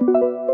you